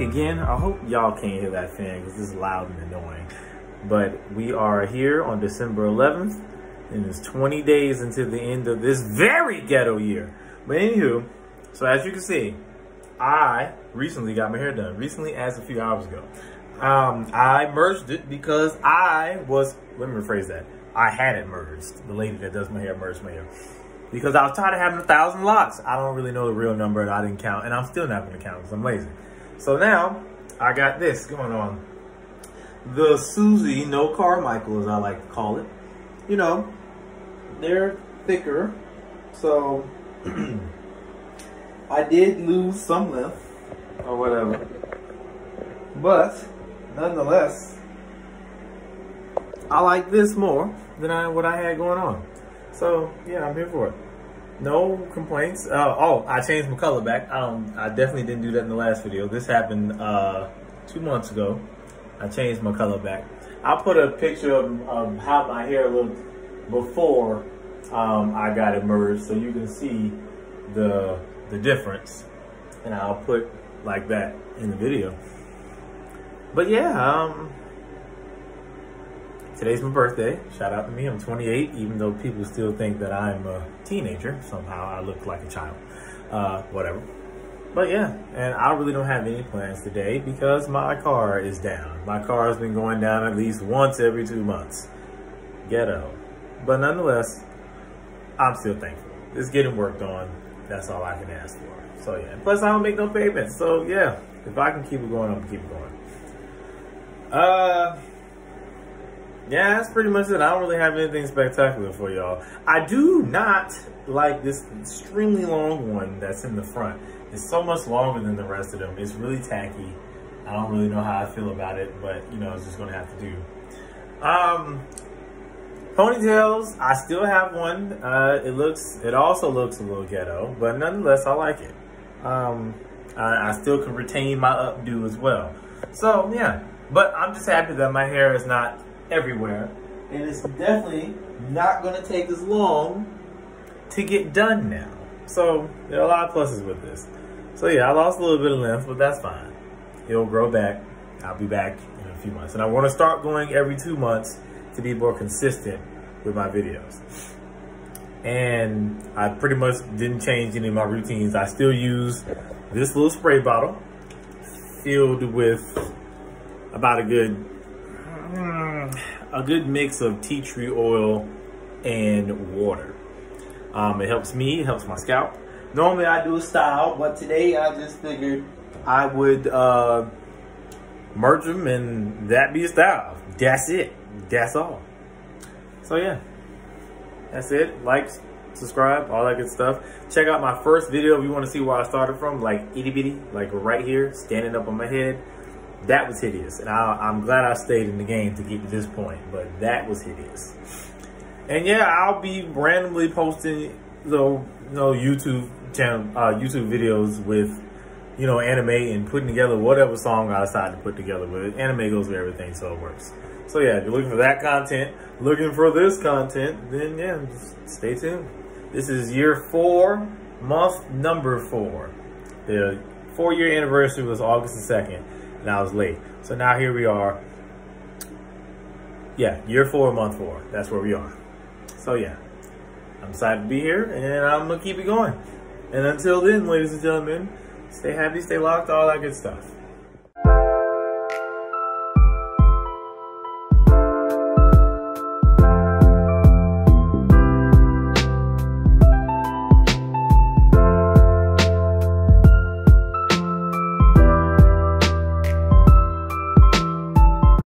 again. I hope y'all can't hear that fan because it's loud and annoying. But we are here on December 11th, and it's 20 days until the end of this very ghetto year. But anywho, so as you can see, I recently got my hair done. Recently, as a few hours ago. Um, I merged it because I was, let me rephrase that. I had it merged. The lady that does my hair merged my hair. Because I was tired of having a thousand locs. I don't really know the real number and I didn't count. And I'm still not going to count because I'm lazy. So now, I got this going on. The Susie No Carmichael, as I like to call it. You know, they're thicker. So, I did lose some length or whatever. But, nonetheless, I like this more than I, what I had going on. So, yeah, I'm here for it. No complaints. Uh, oh, I changed my color back. Um, I definitely didn't do that in the last video. This happened uh, two months ago. I changed my color back. I'll put a picture of, of how my hair looked before um, I got it merged so you can see the the difference. And I'll put like that in the video. But yeah, um, today's my birthday. Shout out to me. I'm 28, even though people still think that I'm a teenager. Somehow I look like a child. Uh, whatever. But yeah, and I really don't have any plans today because my car is down. My car has been going down at least once every two months. Ghetto. But nonetheless, I'm still thankful. It's getting worked on. That's all I can ask for. So yeah, plus I don't make no payments. So yeah, if I can keep it going, I'm gonna keep it going. Uh, yeah, that's pretty much it. I don't really have anything spectacular for y'all. I do not like this extremely long one that's in the front. It's so much longer than the rest of them. It's really tacky. I don't really know how I feel about it, but you know, it's just gonna have to do. Um, ponytails, I still have one. Uh, it looks, it also looks a little ghetto, but nonetheless, I like it. Um, I, I still can retain my updo as well. So yeah, but I'm just happy that my hair is not everywhere. And it's definitely not gonna take as long to get done now. So there are a lot of pluses with this. So yeah, I lost a little bit of length, but that's fine. It'll grow back. I'll be back in a few months. And I wanna start going every two months to be more consistent with my videos. And I pretty much didn't change any of my routines. I still use this little spray bottle filled with about a good a good mix of tea tree oil and water. Um, it helps me, it helps my scalp. Normally I do a style, but today I just figured I would uh, merge them and that be a style. That's it. That's all. So yeah, that's it. Like, subscribe, all that good stuff. Check out my first video if you want to see where I started from, like itty bitty, like right here, standing up on my head. That was hideous, and I, am glad I stayed in the game to get to this point, but that was hideous. And yeah, I'll be randomly posting, know, you know YouTube channel, uh, YouTube videos with, you know, anime and putting together whatever song I decide to put together with it. Anime goes with everything, so it works. So yeah, if you're looking for that content, looking for this content, then yeah, stay tuned. This is year four, month number four. The four year anniversary was August the 2nd and I was late. So now here we are. Yeah, year four, month four. That's where we are. So yeah, I'm excited to be here and I'm gonna keep it going. And until then, ladies and gentlemen, stay happy, stay locked, all that good stuff.